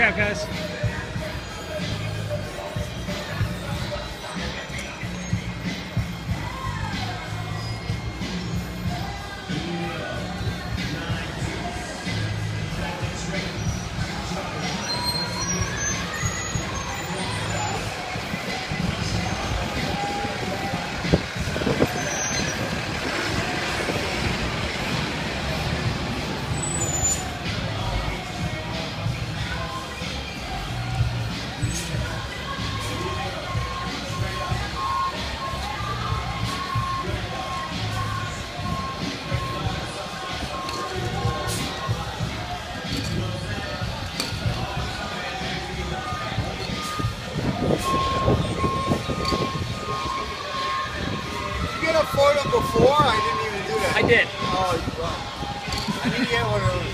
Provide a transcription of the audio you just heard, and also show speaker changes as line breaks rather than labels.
Okay, guys.
Before? I didn't even do that.
I did.
Oh, you bum. I need to get one of those.